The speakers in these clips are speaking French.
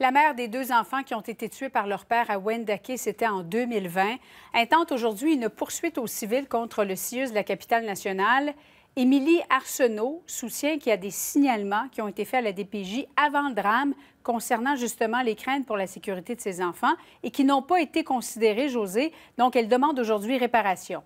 La mère des deux enfants qui ont été tués par leur père à Wendake, c'était en 2020, intente aujourd'hui une poursuite au civil contre le CIUS de la capitale nationale. Émilie Arsenault soutient qu'il y a des signalements qui ont été faits à la DPJ avant le drame concernant justement les craintes pour la sécurité de ses enfants et qui n'ont pas été considérés, José. Donc, elle demande aujourd'hui réparation.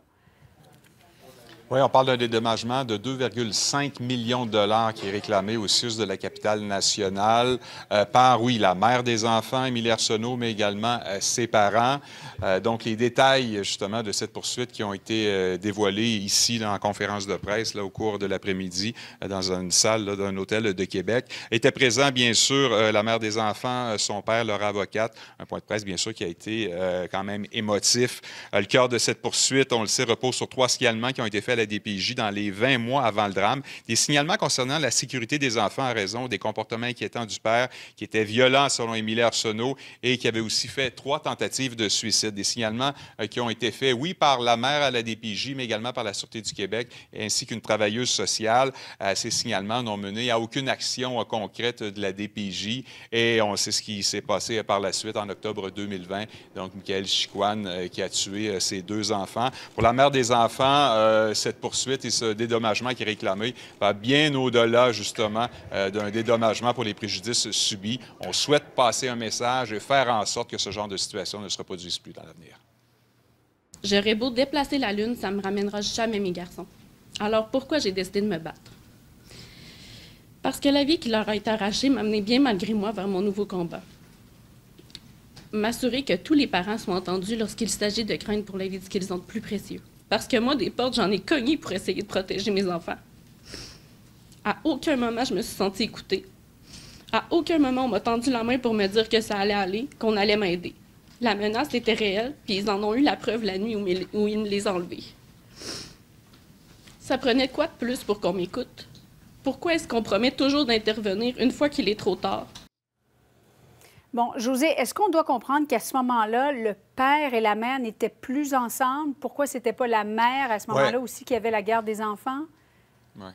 Oui, on parle d'un dédommagement de 2,5 millions de dollars qui est réclamé au CIUS de la capitale nationale euh, par, oui, la mère des enfants, Émilie Arsenault, mais également euh, ses parents. Euh, donc, les détails, justement, de cette poursuite qui ont été dévoilés ici, en conférence de presse, là, au cours de l'après-midi, dans une salle d'un hôtel de Québec, étaient présents, bien sûr, la mère des enfants, son père, leur avocate. Un point de presse, bien sûr, qui a été quand même émotif. le cœur de cette poursuite, on le sait, repose sur trois signalements qui ont été faits la DPJ dans les 20 mois avant le drame, des signalements concernant la sécurité des enfants à raison des comportements inquiétants du père qui était violent selon Émilie Arsenault et qui avait aussi fait trois tentatives de suicide. Des signalements euh, qui ont été faits, oui, par la mère à la DPJ, mais également par la Sûreté du Québec ainsi qu'une travailleuse sociale. Euh, ces signalements n'ont mené à aucune action euh, concrète de la DPJ et on sait ce qui s'est passé par la suite en octobre 2020. Donc, Michael Chiquan qui a tué ses deux enfants. Pour la mère des enfants, cette poursuite et ce dédommagement qui est réclamé va bien au-delà, justement, euh, d'un dédommagement pour les préjudices subis. On souhaite passer un message et faire en sorte que ce genre de situation ne se reproduise plus dans l'avenir. J'aurais beau déplacer la Lune, ça ne me ramènera jamais mes garçons. Alors pourquoi j'ai décidé de me battre? Parce que la vie qui leur a été arrachée m'a mené bien malgré moi vers mon nouveau combat. M'assurer que tous les parents soient entendus lorsqu'il s'agit de craindre pour la vie de ce qu'ils ont de plus précieux. Parce que moi, des portes, j'en ai cogné pour essayer de protéger mes enfants. À aucun moment, je me suis sentie écoutée. À aucun moment, on m'a tendu la main pour me dire que ça allait aller, qu'on allait m'aider. La menace était réelle, puis ils en ont eu la preuve la nuit où, ils me les ont enlevés. Ça prenait quoi de plus pour qu'on m'écoute? Pourquoi est-ce qu'on promet toujours d'intervenir une fois qu'il est trop tard? Bon, José, est-ce qu'on doit comprendre qu'à ce moment-là, le père et la mère n'étaient plus ensemble? Pourquoi c'était pas la mère à ce moment-là aussi qui avait la garde des enfants? Oui.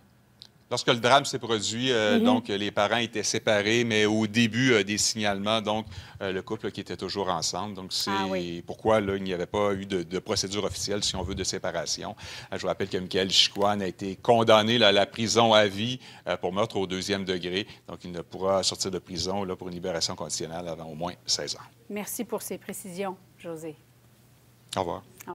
Lorsque le drame s'est produit, euh, mhm. donc les parents étaient séparés, mais au début euh, des signalements, donc euh, le couple qui était toujours ensemble. Donc c'est ah pourquoi là, il n'y avait pas eu de, procédure officielle, si on veut, de séparation. je vous rappelle que Michael Chicoine a été condamné à la prison à vie pour meurtre au deuxième degré. Donc il ne pourra sortir de prison là, pour une libération conditionnelle avant au moins 16 ans. Merci pour ces précisions, José. Au revoir.